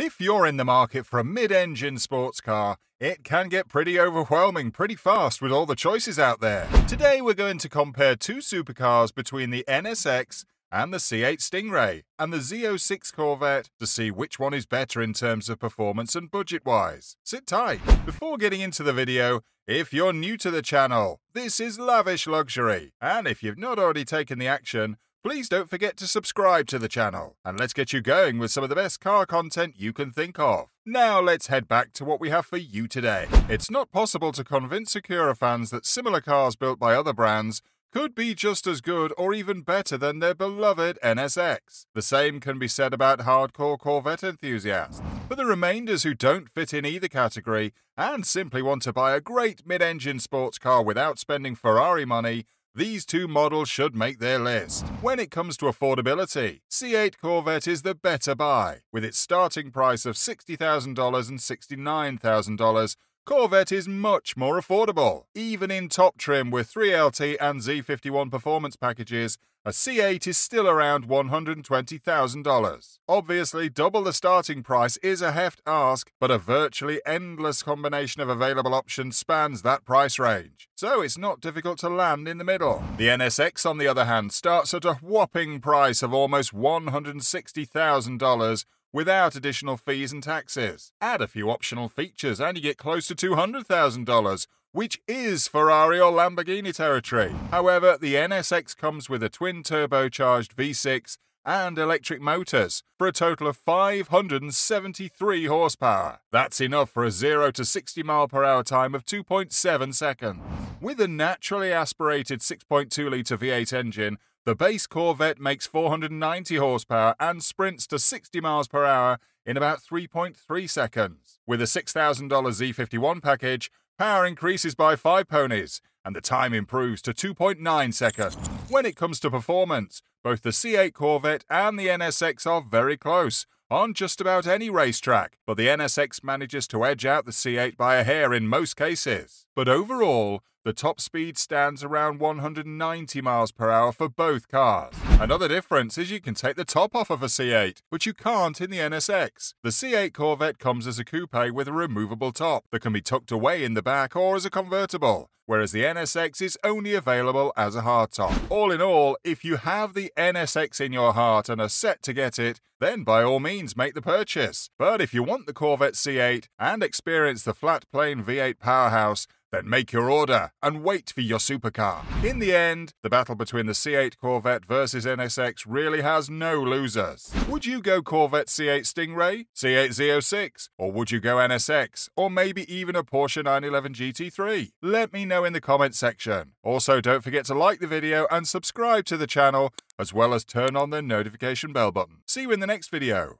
If you're in the market for a mid engine sports car, it can get pretty overwhelming pretty fast with all the choices out there. Today we're going to compare two supercars between the NSX and the C8 Stingray and the Z06 Corvette to see which one is better in terms of performance and budget wise. Sit tight. Before getting into the video, if you're new to the channel, this is Lavish Luxury, and if you've not already taken the action, Please don't forget to subscribe to the channel, and let's get you going with some of the best car content you can think of. Now let's head back to what we have for you today. It's not possible to convince Acura fans that similar cars built by other brands could be just as good or even better than their beloved NSX. The same can be said about hardcore Corvette enthusiasts. For the remainders who don't fit in either category and simply want to buy a great mid-engine sports car without spending Ferrari money, these two models should make their list. When it comes to affordability, C8 Corvette is the better buy. With its starting price of $60,000 and $69,000, Corvette is much more affordable. Even in top trim with 3LT and Z51 performance packages, a C8 is still around $120,000. Obviously, double the starting price is a heft ask, but a virtually endless combination of available options spans that price range, so it's not difficult to land in the middle. The NSX, on the other hand, starts at a whopping price of almost $160,000 without additional fees and taxes. Add a few optional features and you get close to $200,000 which is Ferrari or Lamborghini territory. However, the NSX comes with a twin turbocharged V6 and electric motors for a total of 573 horsepower. That's enough for a 0 to 60 mile per hour time of 2.7 seconds. With a naturally aspirated 6.2 litre V8 engine, the base Corvette makes 490 horsepower and sprints to 60 miles per hour in about 3.3 seconds. With a $6,000 Z51 package, Power increases by 5 ponies, and the time improves to 2.9 seconds. When it comes to performance, both the C8 Corvette and the NSX are very close on just about any racetrack, but the NSX manages to edge out the C8 by a hair in most cases. But overall, the top speed stands around 190 miles per hour for both cars. Another difference is you can take the top off of a C8, which you can't in the NSX. The C8 Corvette comes as a coupe with a removable top that can be tucked away in the back or as a convertible, whereas the NSX is only available as a hardtop. All in all, if you have the NSX in your heart and are set to get it, then by all means make the purchase. But if you want the Corvette C8 and experience the flat plane V8 powerhouse, then make your order and wait for your supercar. In the end, the battle between the C8 Corvette versus NSX really has no losers. Would you go Corvette C8 Stingray, C8 Z06, or would you go NSX, or maybe even a Porsche 911 GT3? Let me know in the comments section. Also, don't forget to like the video and subscribe to the channel, as well as turn on the notification bell button. See you in the next video.